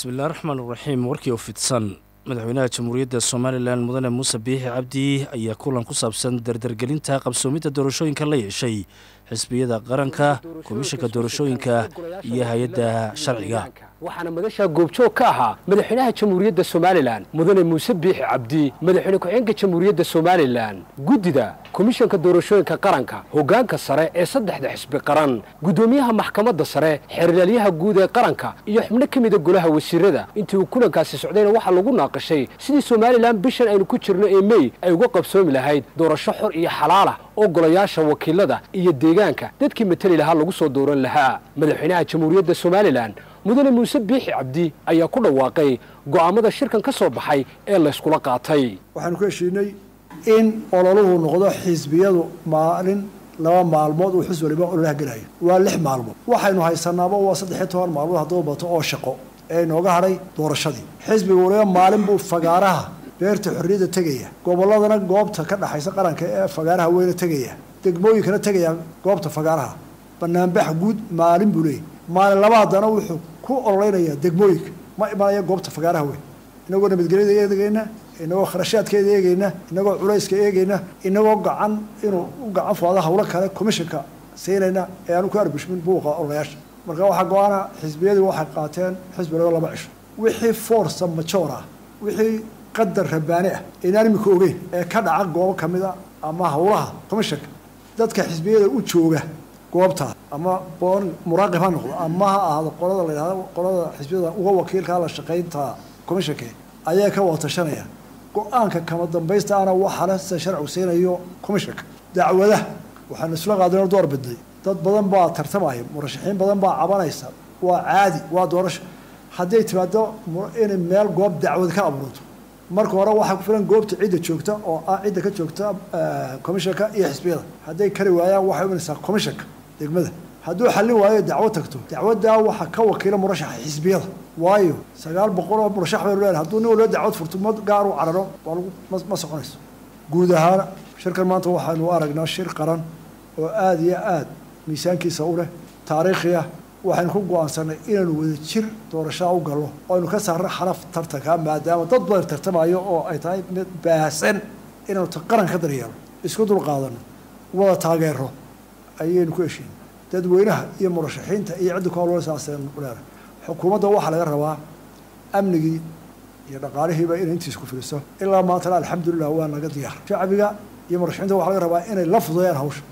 bismillahi raxmaan raxiim warkii oo fidsan madaxweynaha jamhuuriyadda somalilan mudane muuse biixi cabdi ayaa kulan ku saabsan dardargelinta qabsoomidda doorashooyinka la yeeshay xisbiyada qaranka komishanka doorashooyinka iyo hay'adda sharciga. Waxaana madashaa goobjoog ka ahaa madaxweynaha jamhuuriyadda somalilan mudane muuse biixi cabdi madaxweyne ku-xigeenka jamhuuriyadda somalilan. Guddida komishanka doorashooyinka qaranka hoggaanka sare ee saddexda xisbi qaran guddoomiyaha maxkamadda sare xeerlaalyaha guud ee qaranka iyo xubno ka mida golaha wasiirada intii uu kulankaasi socdayna waxaa lagu naaqashay sidii somalilan bishan aynu ku jirno ee mey ay uga qabsoomi lahayd doorasho xor iyo xalaalah oo golayaasha wakiilada iyo deegaanka. Dadkii mateli lahaa lagu soo dooran lahaa. Madaxweynaha jamhuuriyadda somalilan mudane muuse biixi cabdi ayaa ku dhawaaqay go'aammada shirkan ka soo baxay ee layskula qaatay in ololuhu noqdo xisbiyadu maalin laba maalmood uu xis waliba ololaha gelayo waa lix maalmood. Waxaynu haysanaaba waa saddex iyo toban maalmood haddaba bato oo shaqo ee inooga hadhay doorashadii. Xisbiga waliba maalin buu fagaaraha beerta xorriyadda tegaya gobolladana goobta ka dhaxaysa qaranka ee fagaaraha weyna tegaya degmooyinkana tegaya goobta fagaaraha. Banaanbax guud maalin buu leeyay maalin labaadana wuxuu ku ololeynayaa degmooyinka. Ma imanaya goobta fagaaraha weyn inagoo nabadgelyada eegayna inagoo kharashaadkeeda eegayna inagoo culayska eegayna inagoo gacan inuu u gacan fuada hawlo kale commissionka siinayna ee aanu ku arbishmin buuqa ololayaasha marka waxaa go'aana xisbiyadii waxay qaateen xisbi lago laba cisho wixii forsa majoor ah wixii qadar rabaani ah inaan ogeyn ee ka dhaca goobo ka mid a ama hawlaha commissionka. Dadka xisbiyada u jooga goobtaa ama muraaqib ha noqdo ama ha ahaado qolada la yidhahdo qolada xisbiyada uga wakiilkaa la shaqaynta commissionka ayaa ka watashanaya go'aanka kama dambaystaana waxaa le sida sharcigu siinayo commissionka dacwadaha waxaanu isla qaadano door bidnay. Dad badan baa tartamaya murashaxiin badan baa cabanaysa. Waa caadi waa doorasho. Hadday timaado inay meel goob dacwad ka abuurto marka hore waxaa ku filan goobta cidda joogta oo ah cidda ka joogta commissionka iyo xisbiyada. Hadday kari waayaan waxay imanaysaa commissionka degmada hadduu xallin waayo dacwo tagto. Dacwaddaa waxaa ka wakiila murashaxa xisbiyada. Waayo sagaal boqol oo murashax baynu leenahay hadduu nin waliba dacwad furto ma gaar u cararo. Waa lagu ma soconayso. Guud ahaan shirkan maanta waxaanu aragnaa shir qaran oo aada iyo aad miisaankiisa u leh taariikhi ah waxaynu ku go'aansanay inaanu wada jir doorashaa u galno aynu ka saarno xaraf tartanka maadaama dad badan tartamayo oo ay tahay mid baahsan inaanu qaranka ka daryeelo. Isku dulqaadano wada taageero ayaynu ku heshiin dadweynaha iyo murashaxiinta iyo cidda ku hawlsaaseen leedahay. Xukuumadda waxaa laga rabaa amnigii iyo dhaqaalihiiba inay intiis ku filiso ilaa maantana alxamdulilah waa naga diyaar. Shacbiga iyo murashaxiinta waxaa laga rabaa inay la fududeeyaan hawsha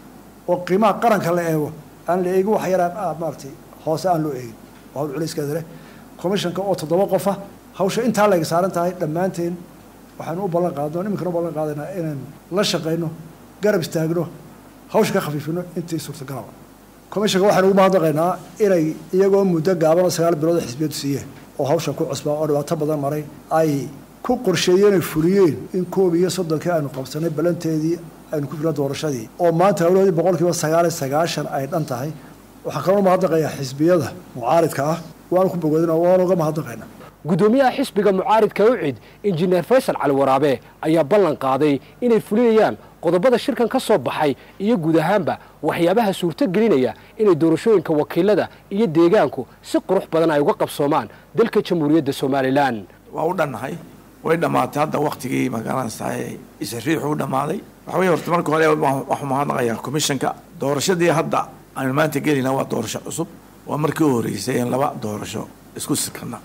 oo qiimaha qaranka la eego. Aan la eegin wax yaraa maaratay hoose aan loo eegin. Waa hawl culayskeeda leh commissionka oo toddoba qofa hawsha intaa layga saaran tahay dhammaanteen waxaanu u ballan qaadno iminkana u ballan qaadaynaa inaan la shaqayno garab istaagno hawsha ka khafiifino intii suurtagalaba commissionka waxaanu ugu mahadnaqaynaa inay iyagoo muddo gaaban oo sagaal bilood xisbiyadu siiyeen oo hawshan ku cusbaa oo dhibaato badan maray ay ku qorsheeyeen ay fuliyeen in koob iyo soddonkii aynu qabsanay ballanteedii aynu ku fila doorashadii oo maanta hawlahoodii boqol kiiba sagaal iyo sagaashan ay dhan tahay. Waxaa kaloo mahadnaqayaa xisbiyada mucaaridka ah. Waanu ku bogoodin oo waanu uga mahadnaqaynaa guddoomiyaha xisbiga mucaaridka ucid injineer faysal cali waraabe ayaa ballan qaaday inay fulinayaan qodobada shirkan ka soo baxay iyo guud ahaanba waxyaabaha suurto gelinaya inay doorashooyinka wakiilada iyo deegaanku si qurux badan ay uga qabsoomaan dalka jamhuuriyadda somalilan waa u dhannahay way dhammaatay hadda waktigii magaranaysaay isriixu u dhammaaday. Waxa wey horta marka hore waxuu mahadnaqayaa commissionka. Doorashadii hadda aynu maanta gelina waa doorasho cusub waa markii u horreysay in laba doorasho isku sikana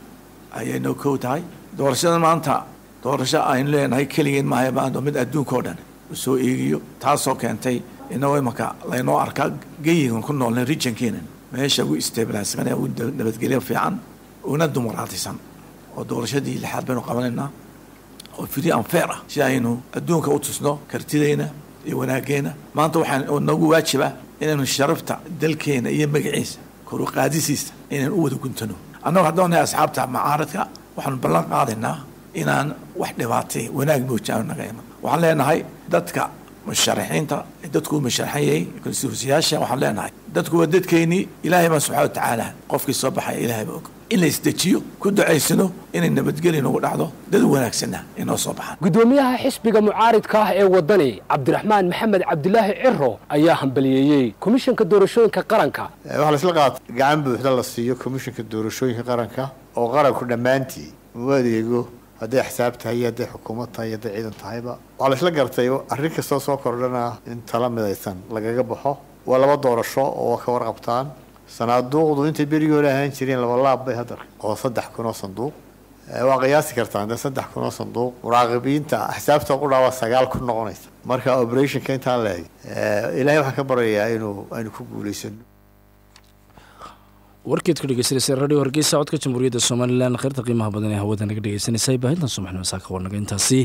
ayay noo kow tahay doorashada maanta doorasho aynu leenahay keligeen maaha maanta mid adduunka oo dhan u soo eegiyo taasoo keentay inagoo imanka laynoo arkaa geyigan ku noolnay regionkeenan meesha ugu stabilisman ugu nabadgelyo fiican una dumaraatisan oo doorashadii lixaad baynu qabanaynaa oo free and fair ah si aynu adduunka u tusno kartideyna iyo wanaageena maanta waxaa nagu waajiba inaynu sharafta dalkeena iyo magaciisa koruqaadisiisa inaynu u wada guntano annagu haddaan nahay asxaabta macaaradka waxaanu ballan qaadaynaa inaan wax dhibaatay wanaag moojaano naga iman waxaan leenahay dadka musharaxiinta dadku musharaxanyay konstituusiyaasha waxaan leenahay dadku waa dadkeennii ilaahay baa subxana watacaala qofkii soo baxaya ilaahay baa og in la isdejiyo ku ducaysano inay nabadgeli nagu dhacdo dad wanaagsanna inoo soo baxaan. Guddoomiyaha xisbiga mucaaridka ah ee waddani cabdiraxmaan maxamed cabdilaahi ciro ayaa hambaliyeeyey komishanka doorashooyinka qaranka. Waxaa la isla qaatay gacan buuxda la siiyo komishanka doorashooyinka qaranka oo qaranku dhammaantii uu adeego hadday axsaab tahay iyo hadday xukuumad tahay iyo hadday ciidan tahayba. Waxaa la isla gartay arrin kastoo soo kordhana in tala midaysan lagaga baxo waa laba doorasho oo ka warqabtaan sanaaduuqdu intay berigii hore ahaan jireen laba laab bay hadda oo saddex kun oo sanduuq waa qiyaasi kartaan dee saddex kun oo sanduuq muraaqibiinta axsaabta qudhaa waa sagaal kun noqonaysa marka operationka intaan la eg ilaahay waxaan ka baryayaa inuu aynu ku guulaysano warkeed ku dhegeysanaysa radio hargeysa codka jamhuuriyadda somalilan kheyrta qiimaha badan ee hawada naga dhegeysanaysa baahintan subaxnimo saaka warnaga intaasi